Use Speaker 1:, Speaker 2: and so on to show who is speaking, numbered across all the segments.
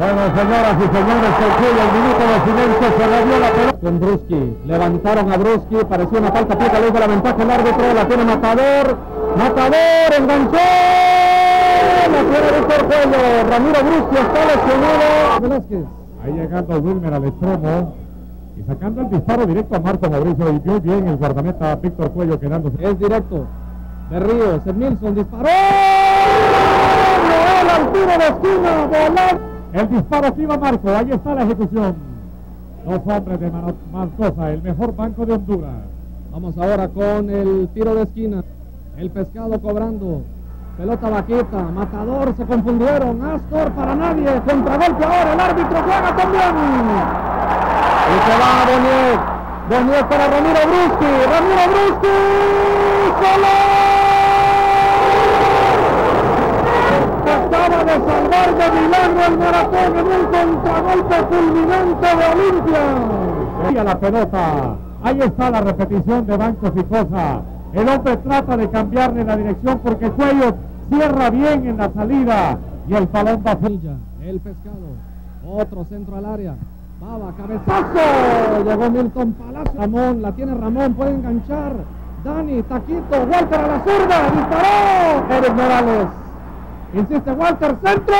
Speaker 1: Bueno, señoras y señores, concluye el minuto de silencio, se revió la pelota. Con Bruschi, levantaron a Bruschi, pareció una falta, aplica luz de la ventaja, el árbitro, la tiene Matador, Matador, enganchó, la tiene Víctor Cuello, Ramiro Bruschi está lesionado, Velázquez.
Speaker 2: Ahí llegando Wilmer al extremo y sacando el disparo directo a Marco Mauricio y muy bien el guardameta Víctor Cuello quedándose.
Speaker 1: Es directo. De Ríos, Edmilson disparó. Noel al tiro de esquina, volando.
Speaker 2: El disparo que iba Marco, ahí está la ejecución. Dos hombres de Mantosa, el mejor banco de Honduras.
Speaker 1: Vamos ahora con el tiro de esquina. El pescado cobrando. Pelota vaqueta, matador, se confundieron. Astor para nadie. Contragolpe ahora, el árbitro juega también. Y se va Boniek. Boniek para Ramiro Bruschi. Ramiro Bruschi. ¡Solo! De milagro el maratón en un contragolpe fulminante de Olimpia.
Speaker 2: Y a la pelota. Ahí está la repetición de Banco Ficosa. El hombre trata de cambiarle la dirección porque Cuello cierra bien en la salida y el balón va fuera.
Speaker 1: El pescado, otro centro al área, Baba, cabezazo, llegó Milton Palacio, Ramón, la tiene Ramón, puede enganchar, Dani, Taquito, Walter a la zurda, disparó, Eric Morales, insiste Walter, centro,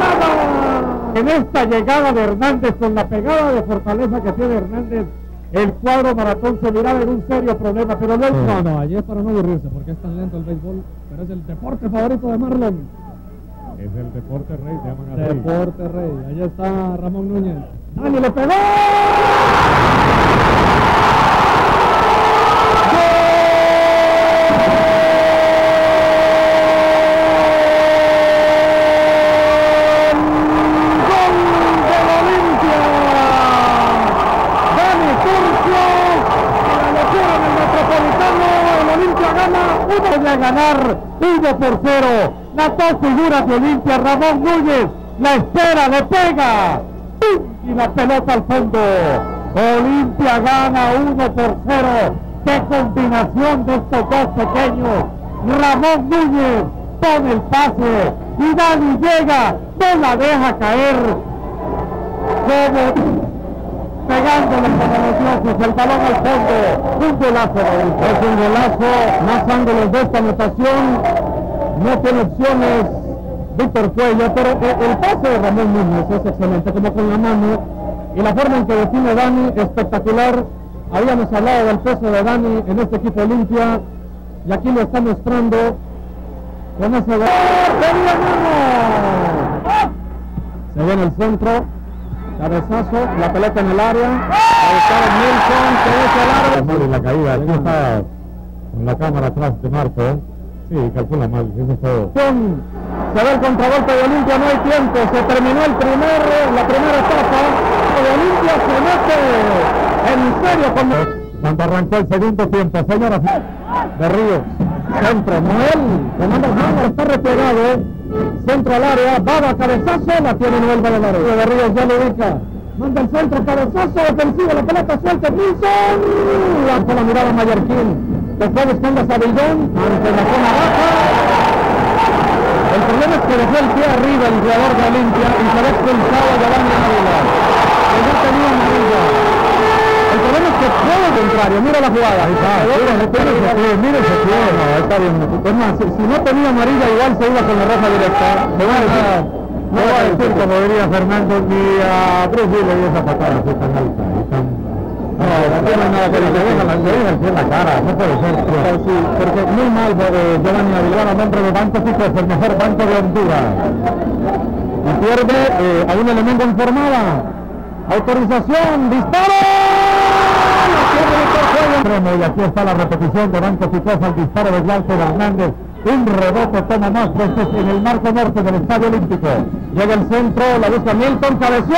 Speaker 1: nada,
Speaker 2: En esta llegada de Hernández con la pegada de fortaleza que tiene Hernández, el cuadro maratón se miraba en un serio problema, pero
Speaker 1: no, no, allí es para no aburrirse, porque es tan lento el béisbol, pero es el deporte favorito de Marlon,
Speaker 2: es el deporte rey, se llaman así.
Speaker 1: Deporte Rey, allí está Ramón Núñez, Dani le pegó, ¡Gol del Olimpia! Dani Turcio, y la locura en el Metropolitano, el Olimpia gana
Speaker 2: de ganar 1 por 0. Las dos figuras de Olimpia, Ramón Núñez, la espera, le pega. Y la pelota al fondo. Olimpia gana 1 por 0. ¡Qué combinación de estos dos pequeños! Ramón Núñez pone el pase y Dani llega, no la deja caer. Como pegándole como los dioses, el balón al fondo, un golazo. Es un golazo, más ángulos de esta anotación, no tiene opciones Víctor Cuello, pero el pase de Ramón Núñez es excelente, como con la mano, y la forma en que define Dani, espectacular. Habíamos hablado del peso de Dani en este equipo Olimpia, y aquí lo está mostrando con ese gol. ¡Tenía mano! Se ve en el centro, cabezazo, la pelota en el área, Nilsson, que es el área. la caída, aquí está con la cámara atrás de Marco. ¿eh? Sí, calcula mal, eso.
Speaker 1: Acción. Se ve el contragolpe de Olimpia, no hay tiempo, se terminó el primer, la primera etapa, Olimpia se mete en serio con...
Speaker 2: Cuando arrancó el segundo tiempo, señoras
Speaker 1: De Ríos, centro, Noel, Fernando Mano está replegado, centro al área, Baba, cabezazo, la tiene Noel Valadaro. De Ríos ya lo manda el centro, cabezazo, ofensivo, la pelota suelta, Wilson, lanza la mirada a Mallorquín, después buscando a Sabillón, ante la zona baja, el problema es que dejó el pie arriba el jugador de Olimpia y se ve expulsado de Dani Ávila, que tenía fue lo contrario, mira la jugada. Está, mira ese pie, mira ese pie, no, está bien. Es más, si, si no tenía amarilla igual se iba con la roja directa. Me va a decir,
Speaker 2: No voy a decir como diría Fernando, ni a Bruce le dio esa patada así tan alta y tan...
Speaker 1: No, no hay nada que
Speaker 2: le
Speaker 1: decir.
Speaker 2: deja la- en cara, no puede ser.
Speaker 1: Porque muy mal eh, Giovanni Avilano, nombre de Banco Fico, es el mejor banco de Honduras. Y pierde eh, a un elemento informada. Autorización, disparo. La pierde Víctor Cuello.
Speaker 2: extremo y aquí está la repetición de Banco Picosa, el disparo de Walter Hernández. Un rebote toma más veces en el marco norte del Estadio Olímpico.
Speaker 1: Llega el centro, la busca Milton, cabeció.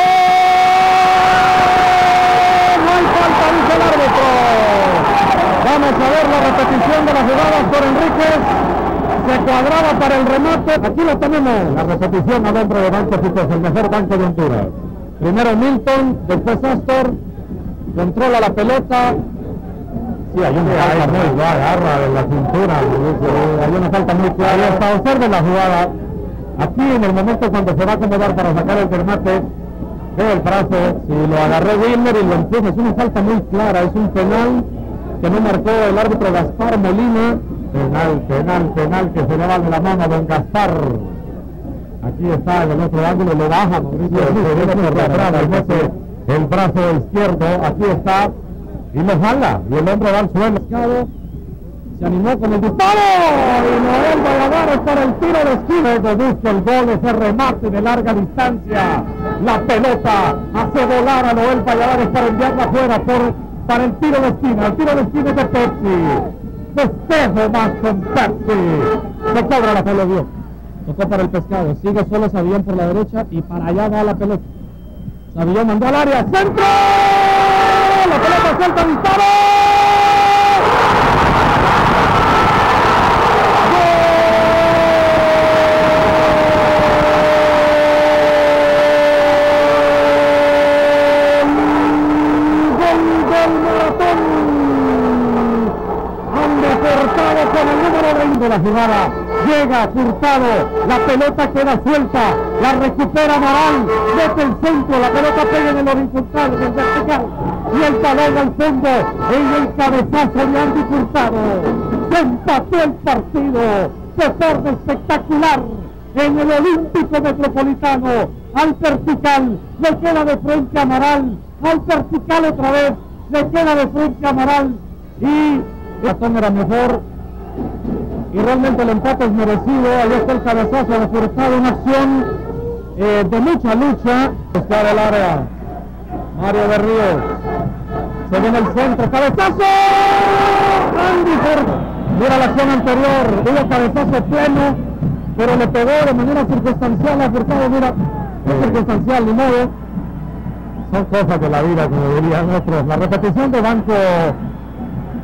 Speaker 1: No hay falta, dice el árbitro. Vamos a ver la repetición de la jugada por Enríquez. Se cuadraba para el remate. Aquí lo tenemos.
Speaker 2: La repetición a nombre de Banco Picosa, el mejor banco de Honduras.
Speaker 1: Primero Milton, después Astor. Controla la pelota.
Speaker 2: Sí, hay una falta muy clara, agarra de la cintura. Hay una falta muy clara. Hasta observen la jugada. Aquí en el momento cuando se va a acomodar para sacar el termate, ve el brazo, si lo agarró Wilmer y lo empuja, es una falta muy clara, es un penal que no marcó el árbitro Gaspar Molina. Penal, penal, penal que se le va de la mano a don Gaspar. Aquí está en el otro ángulo, lo baja Mauricio, mete el brazo izquierdo, aquí está, y lo jala, y el hombre va al suelo. Se animó con el disparo y Noel Valladares para el tiro de esquina. Luego busca el gol, ese remate de larga distancia. La pelota hace volar a Noel Valladares para enviarla afuera por, para el tiro de esquina. El tiro de esquina es de Pepsi. Festejo más con Pepsi. Se cobra la pelota.
Speaker 1: Tocó para el pescado. Sigue solo Sabillón por la derecha y para allá va la pelota. Sabillón mandó al área. ¡Centro! Suelta, disparo. con el número 20 de la jugada. Llega Furtado, la pelota queda suelta, la recupera Amaral, mete el centro, la pelota pega en el horizontal, en el vertical, y el talón al fondo, en el cabezazo de Andy Furtado. Se empató el partido. De forma espectacular en el Olímpico Metropolitano, al vertical, le queda de frente a Amaral, al vertical otra vez, le queda de frente a Amaral, y toma era mejor, y realmente el empate es merecido. Ahí está el cabezazo de Furtado, una acción eh, de mucha lucha. Buscar el área. Mario de Ríos. Se viene el centro. ¡Cabezazo! Andy. Mira la acción anterior. Hubo cabezazo pleno, pero le pegó de manera circunstancial a Furtado. Mira, es circunstancial, ni modo.
Speaker 2: Son cosas de la vida, como dirían otros. La repetición de banco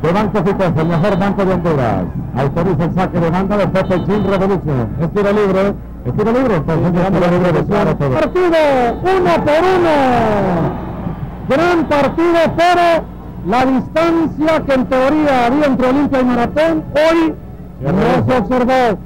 Speaker 2: de Banco Ficosa, el mejor banco de Honduras. Autoriza el saque de banda de Pepe Gil Revolution. Es tiro libre. Es tiro libre. Entonces, tiro libre de.
Speaker 1: Partido uno por uno. Gran partido, pero la distancia que en teoría había entre Olimpia y Maratón, hoy no se observó.